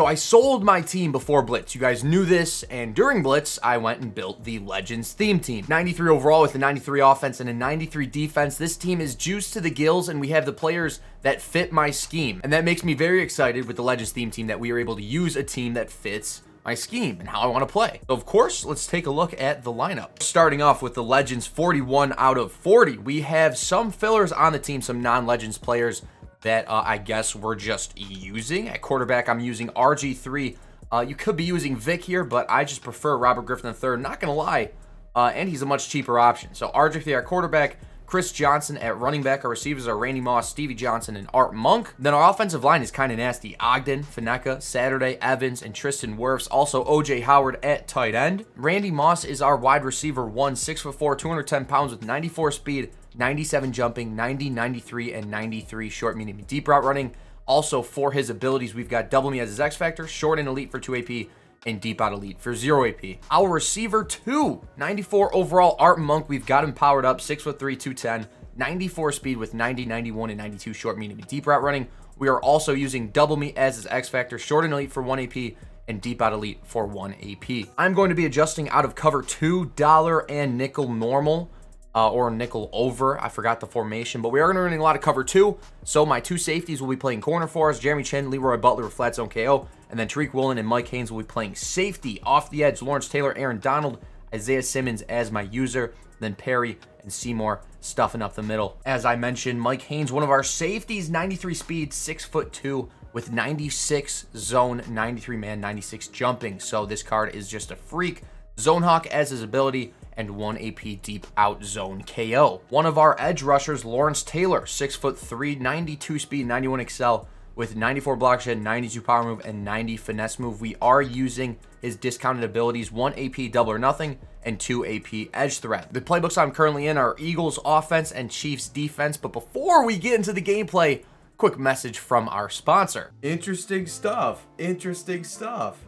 So I sold my team before Blitz. You guys knew this, and during Blitz, I went and built the Legends theme team. 93 overall with a 93 offense and a 93 defense. This team is juiced to the gills, and we have the players that fit my scheme. And that makes me very excited with the Legends theme team that we are able to use a team that fits my scheme and how I want to play. So of course, let's take a look at the lineup. Starting off with the Legends 41 out of 40. We have some fillers on the team, some non-Legends players that uh, I guess we're just using. At quarterback, I'm using RG3. Uh, you could be using Vick here, but I just prefer Robert Griffin III. Not going to lie, uh, and he's a much cheaper option. So RG3 at quarterback, Chris Johnson at running back. Our receivers are Randy Moss, Stevie Johnson, and Art Monk. Then our offensive line is kind of nasty. Ogden, Faneca, Saturday, Evans, and Tristan Wirfs. Also OJ Howard at tight end. Randy Moss is our wide receiver one, 6'4", 210 pounds with 94 speed, 97 jumping, 90, 93, and 93 short, medium, deep route running. Also, for his abilities, we've got double me as his X Factor, short and elite for 2 AP, and deep out elite for 0 AP. Our receiver 2, 94 overall Art Monk. We've got him powered up, 6'3", 210, 94 speed with 90, 91, and 92 short, medium, deep route running. We are also using double me as his X Factor, short and elite for 1 AP, and deep out elite for 1 AP. I'm going to be adjusting out of cover 2, dollar, and nickel normal uh, or nickel over. I forgot the formation, but we are going to run a lot of cover two. So my two safeties will be playing corner for us. Jeremy Chinn, Leroy Butler with flat zone KO. And then Tariq Woolen and Mike Haynes will be playing safety off the edge. Lawrence Taylor, Aaron Donald, Isaiah Simmons as my user. Then Perry and Seymour stuffing up the middle. As I mentioned, Mike Haynes, one of our safeties, 93 speed, 6 foot 2 with 96 zone, 93 man, 96 jumping. So this card is just a freak. Zone Hawk as his ability, and 1 AP deep out zone KO. One of our edge rushers, Lawrence Taylor, 6 foot 3, 92 speed, 91 excel, with 94 block shed, 92 power move, and 90 finesse move. We are using his discounted abilities, 1 AP double or nothing, and 2 AP edge threat. The playbooks I'm currently in are Eagles offense and Chiefs defense, but before we get into the gameplay, quick message from our sponsor. Interesting stuff. Interesting stuff.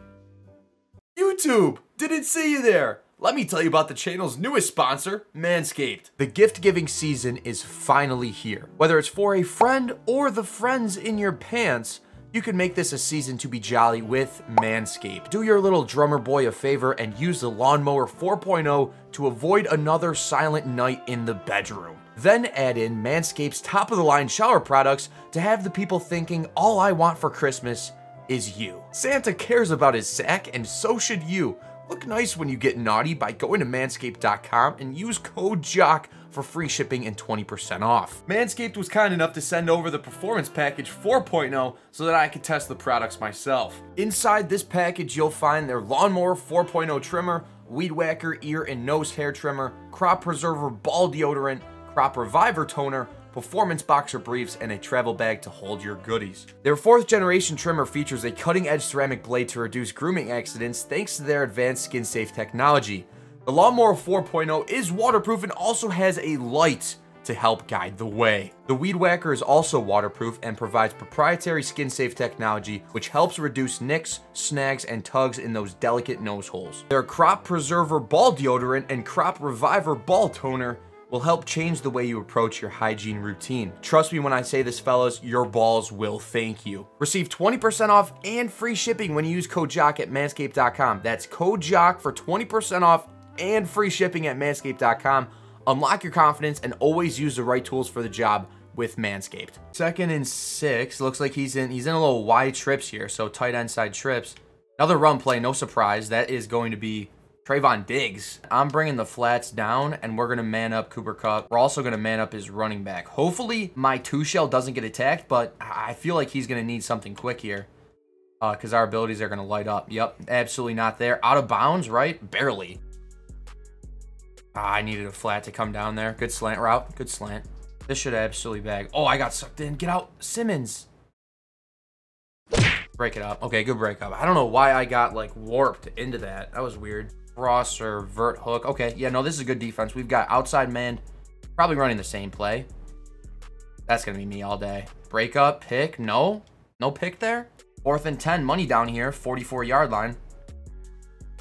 YouTube! Didn't see you there! Let me tell you about the channel's newest sponsor, Manscaped. The gift giving season is finally here. Whether it's for a friend or the friends in your pants, you can make this a season to be jolly with Manscaped. Do your little drummer boy a favor and use the Lawnmower 4.0 to avoid another silent night in the bedroom. Then add in Manscaped's top of the line shower products to have the people thinking, all I want for Christmas is you. Santa cares about his sack and so should you. Look nice when you get naughty by going to manscaped.com and use code JOC for free shipping and 20% off. Manscaped was kind enough to send over the Performance Package 4.0 so that I could test the products myself. Inside this package, you'll find their Lawnmower 4.0 trimmer, Weed Whacker ear and nose hair trimmer, Crop Preserver ball deodorant, Crop Reviver toner, performance boxer briefs, and a travel bag to hold your goodies. Their fourth generation trimmer features a cutting edge ceramic blade to reduce grooming accidents thanks to their advanced skin safe technology. The Lawnmower 4.0 is waterproof and also has a light to help guide the way. The Weed Whacker is also waterproof and provides proprietary skin safe technology which helps reduce nicks, snags, and tugs in those delicate nose holes. Their Crop Preserver Ball Deodorant and Crop Reviver Ball Toner will help change the way you approach your hygiene routine. Trust me when I say this, fellas, your balls will thank you. Receive 20% off and free shipping when you use code JOC at manscaped.com. That's code JOC for 20% off and free shipping at manscaped.com. Unlock your confidence and always use the right tools for the job with Manscaped. Second and six, looks like he's in he's in a little wide trips here, so tight end side trips. Another run play, no surprise. That is going to be Trevon Diggs. I'm bringing the flats down, and we're going to man up Cooper Kupp. We're also going to man up his running back. Hopefully, my two-shell doesn't get attacked, but I feel like he's going to need something quick here because uh, our abilities are going to light up. Yep, absolutely not there. Out of bounds, right? Barely. Ah, I needed a flat to come down there. Good slant route. Good slant. This should absolutely bag. Oh, I got sucked in. Get out. Simmons. Break it up. Okay, good break up. I don't know why I got, like, warped into that. That was weird. Cross or vert hook. Okay, yeah, no, this is a good defense. We've got outside man, probably running the same play. That's going to be me all day. Break up, pick, no. No pick there. Fourth and 10, money down here, 44-yard line.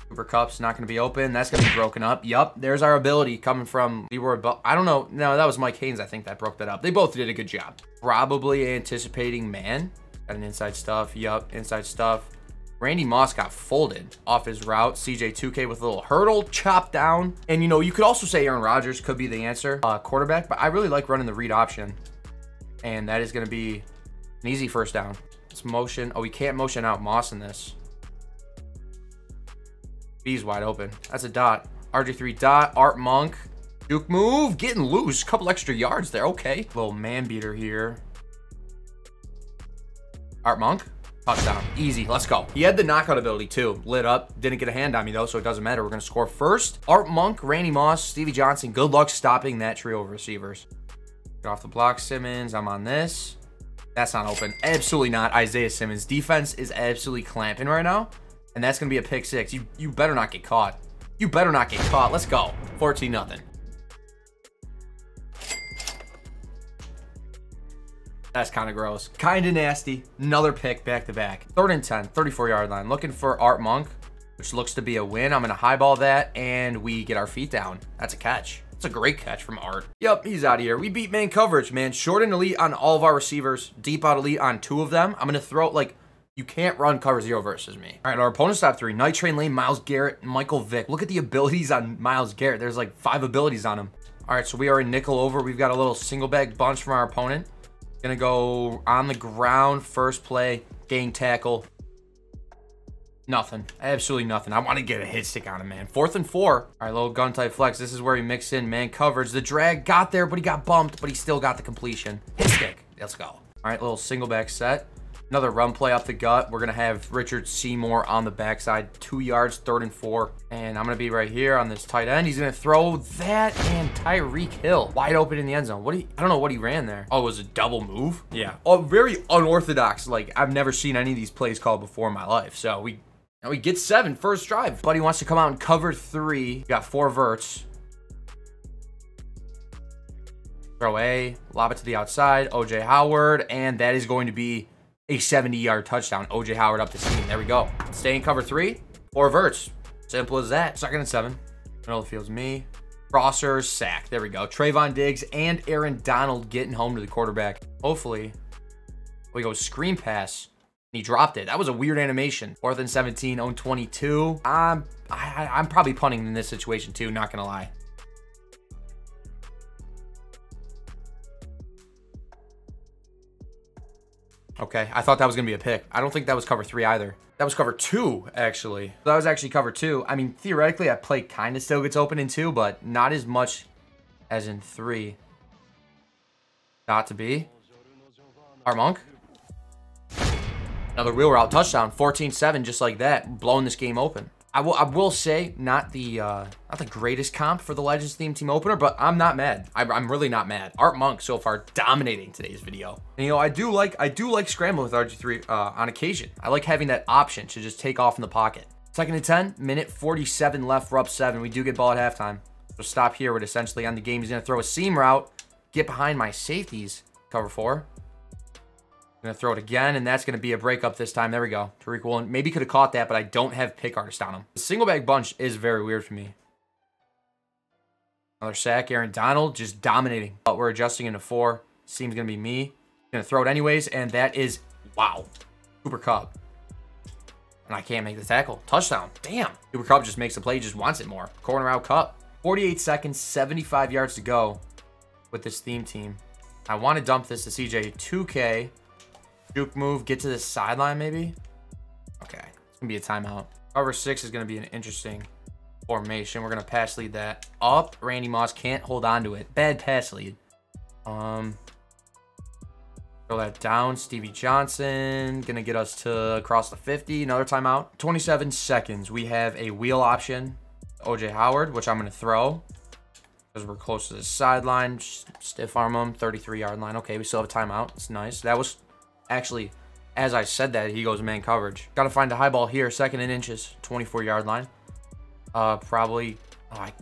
Cooper Kupp's not going to be open. That's going to be broken up. Yup, there's our ability coming from Leroy But I don't know. No, that was Mike Haynes, I think, that broke that up. They both did a good job. Probably anticipating man. Got an inside stuff. Yup, inside stuff. Randy Moss got folded off his route. CJ2K with a little hurdle, chop down. And, you know, you could also say Aaron Rodgers could be the answer, uh, quarterback, but I really like running the read option. And that is going to be an easy first down. It's motion. Oh, we can't motion out Moss in this. B's wide open. That's a dot. RG3 dot. Art Monk. Juke move. Getting loose. Couple extra yards there. Okay. Little man beater here. Art Monk. Touchdown. Easy. Let's go. He had the knockout ability too. Lit up. Didn't get a hand on me though, so it doesn't matter. We're going to score first. Art Monk, Randy Moss, Stevie Johnson. Good luck stopping that trio of receivers. Get off the block, Simmons. I'm on this. That's not open. Absolutely not. Isaiah Simmons. Defense is absolutely clamping right now. And that's going to be a pick six. You, you better not get caught. You better not get caught. Let's go. 14 nothing. That's kind of gross. Kind of nasty. Another pick back to back. Third and 10, 34 yard line. Looking for Art Monk, which looks to be a win. I'm going to highball that and we get our feet down. That's a catch. It's a great catch from Art. Yep, he's out of here. We beat man coverage, man. Short and elite on all of our receivers. Deep out elite on two of them. I'm going to throw, like, you can't run cover zero versus me. All right, our opponent's top three. Night Train Lane, Myles Garrett, Michael Vick. Look at the abilities on Myles Garrett. There's like five abilities on him. All right, so we are in nickel over. We've got a little single bag bunch from our opponent. Gonna go on the ground, first play, gain tackle. Nothing. Absolutely nothing. I want to get a hit stick on him, man. Fourth and four. All right, little gun type flex. This is where he mixed in man coverage. The drag got there, but he got bumped, but he still got the completion. Hit stick. Let's go. All right, little single back set. Another run play up the gut. We're going to have Richard Seymour on the backside. Two yards, third and four. And I'm going to be right here on this tight end. He's going to throw that and Tyreek Hill wide open in the end zone. What do you, I don't know what he ran there. Oh, it was a double move? Yeah. Oh, very unorthodox. Like, I've never seen any of these plays called before in my life. So we, and we get seven first drive. Buddy wants to come out and cover three. Got four verts. Throw A, lob it to the outside. OJ Howard, and that is going to be a 70 yard touchdown. OJ Howard up the seam. There we go. Stay in cover three or verts. Simple as that. Second and seven. Middle of the field's me. Crosser, sack. There we go. Trevon Diggs and Aaron Donald getting home to the quarterback. Hopefully, we go screen pass. He dropped it. That was a weird animation. Fourth and 17, own 22. I'm, I, I'm probably punting in this situation too, not to lie. Okay, I thought that was to be a pick. I don't think that was cover three either. That was cover two, actually. That was actually cover two. I mean, theoretically, that play kind of still gets open in two, but not as much as in three. Not to be. Art Monk. Another wheel route touchdown. 14-7, just like that. Blowing this game open. I will, I will say, not the uh, not the greatest comp for the Legends theme team opener, but I'm not mad. I, I'm really not mad. Art Monk so far dominating today's video. And, you know, I do like I do like scrambling with RG3 uh, on occasion. I like having that option to just take off in the pocket. Second and 10, minute 47 left, we're up seven. We do get ball at halftime. So stop here would essentially on the game. He's to throw a seam route, get behind my safeties, cover four. Gonna throw it again, and that's gonna be a breakup this time. There we go. Tariq Woolen maybe could have caught that, but I don't have pick artist on him. The single bag bunch is very weird for me. Another sack. Aaron Donald just dominating. But we're adjusting into four. Seems gonna be me. Gonna throw it anyways, and that is wow. Cooper Kupp. And I can't make the tackle. Touchdown. Damn. Cooper Kupp just makes the play, just wants it more. Corner out Kupp. 48 seconds, 75 yards to go with this theme team. I want to dump this to CJ 2K. Juke move, get to the sideline maybe? Okay, it's gonna be a timeout. Cover six is gonna be an interesting formation. We're gonna pass lead that up. Randy Moss can't hold on to it. Bad pass lead. Um, throw that down. Stevie Johnson gonna get us to across the 50. Another timeout. 27 seconds. We have a wheel option. OJ Howard, which I'm gonna throw because we're close to the sideline. Stiff arm him, 33 yard line. Okay, we still have a timeout. It's nice. That was Actually, as I said that, he goes man coverage. Got to find a high ball here, second and inches, 24 yard line. Uh, probably, oh, I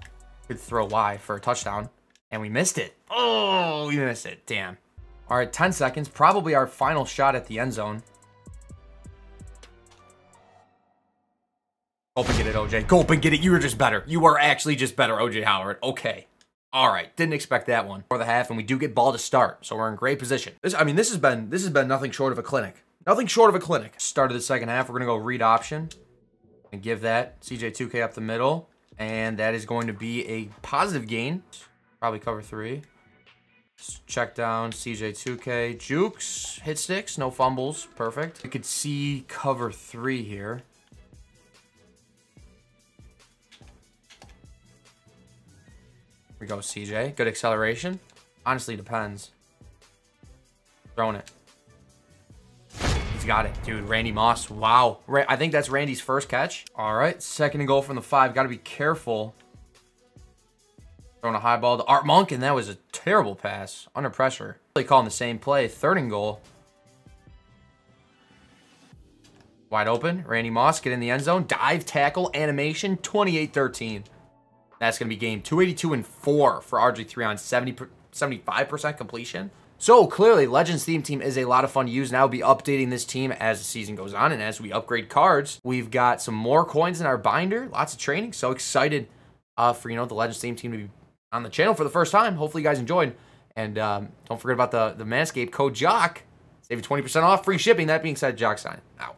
could throw Y for a touchdown. And we missed it. Oh, we missed it. Damn. All right, 10 seconds. Probably our final shot at the end zone. Go and get it, OJ. Go and get it. You were just better. You are actually just better, OJ Howard. Okay. All right, didn't expect that one for the half, and we do get ball to start, so we're in great position. This, I mean, this has been this has been nothing short of a clinic. Nothing short of a clinic. Start of the second half, we're going to go read option and give that CJ2K up the middle. And that is going to be a positive gain. Probably cover three. Check down CJ2K. Jukes, hit sticks, no fumbles. Perfect. You could see cover three here. We go, CJ. Good acceleration. Honestly, depends. Throwing it. He's got it, dude. Randy Moss. Wow. I think that's Randy's first catch. All right. Second and goal from the five. Got to be careful. Throwing a high ball to Art Monk, and that was a terrible pass. Under pressure. Really calling the same play. Third and goal. Wide open. Randy Moss get in the end zone. Dive, tackle, animation. 28-13. That's going to be game 282 and 4 for RG3 on 70, 75% completion. So clearly, Legends Theme Team is a lot of fun to use, and I'll be updating this team as the season goes on and as we upgrade cards. We've got some more coins in our binder, lots of training. So excited uh, for, you know, the Legends Theme Team to be on the channel for the first time. Hopefully you guys enjoyed. And um, don't forget about the, the Manscaped code JOC. Save you 20% off, free shipping. That being said, JOC sign out.